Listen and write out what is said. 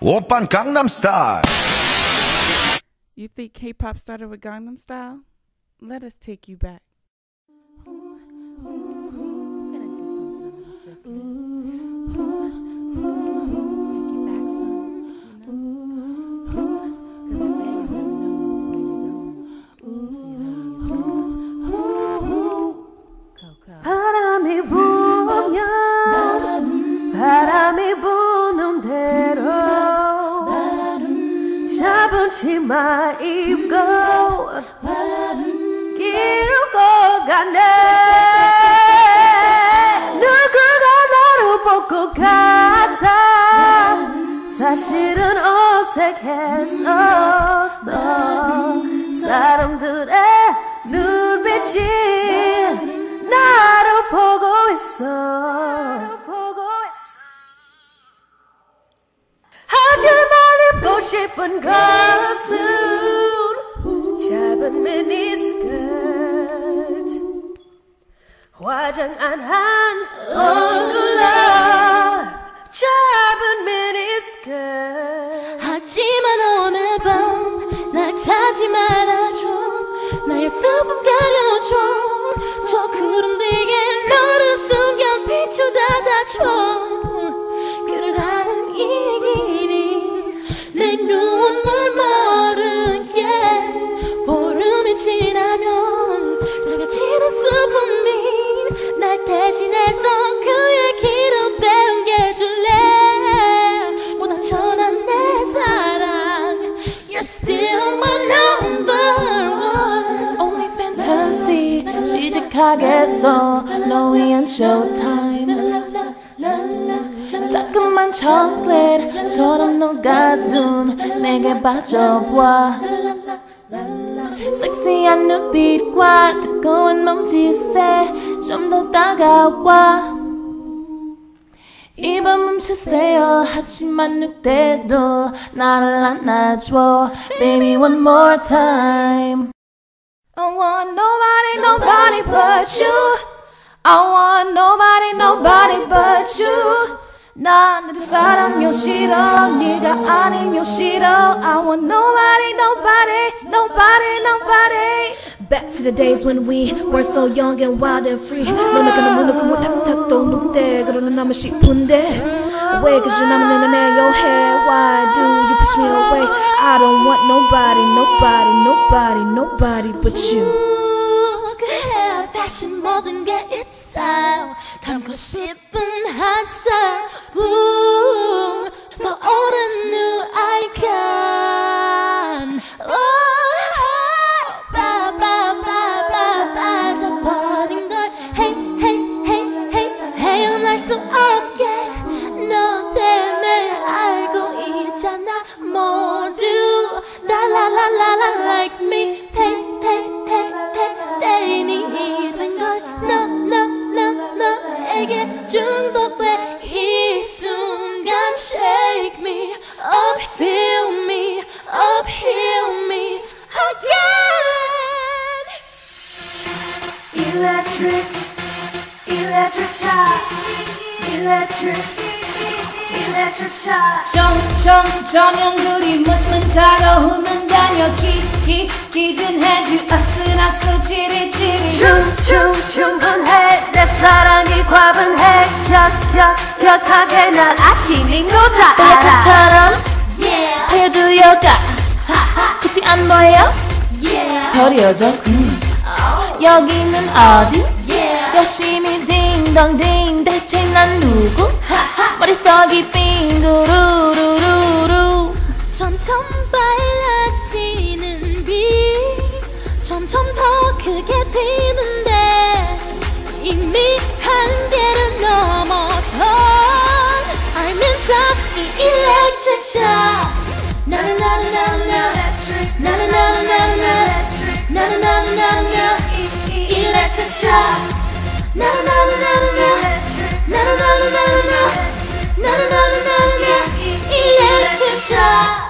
Open Gangnam Style. You think K pop started with Gangnam Style? Let us take you back. 잡은 치마 입고 길을 가네. 누구가 나를 보고 같아 사실은 어색했었어. 사람들의 눈빛이 나를 보고 있어. 하지만 입고 싶은 것은 작은 미니스커트 화장 안 한 얼굴로 작은 미니스커트. 하지만 오늘 밤날 찾지 말아줘. 나의 슬픔 가려줘. 저 구름 뒤에 너를 숨겨 비추다 다쳐 시작하겠어. 너 위한 showtime. 따끔한 초콜릿처럼 녹아둔 내게 빠져봐 섹시한 눈빛과 뜨거운 몸짓에 좀 더 다가와 입을 멈추세요 하지만 늑대도 나를 안아줘 Baby one more time I want nobody nobody but you I want nobody nobody but you 난내 사랑요 싫어 네가 아니면 싫어 I want nobody nobody nobody nobody Back to the days when we were so young and wild and free 너는 그는 문을 그고 탁탁 또 눕대 그러는 나면 싶은데 왜 그저 나만 내내 your hair Why do you push me away I don't want nobody nobody nobody nobody but you 그해 다시 모든 게 있어 담고 싶은 한살 붕 떠오른 like me pay pay pay pay 땡이 된걸 너 너 너 너에게 중독돼 이 순간 shake me up feel me up heal me again Electric Electric shock Electric Electric shock 정정 정연들이 묻는 다가오는다며 기 기 기준해주 아슬아슬 지리지리. 춤 춤 충분해. 내 사랑이 과분해. 격 격 격하게 날 아끼는 거다 알아. 빨갛처럼 해두여가. 그치 안 보여? 더려져 음. 여기는 어디? 열심히 딩동딩. 대체 난 누구? 머릿속이 빙두루루루루 점점 더 크게 뛰는데 이미 한계를 넘어서 I'm in shock, the electric shock 나나나나나 나나나나나 나나나나나 electric shock 나나나나나 나나나나나 나나나나나 electric shock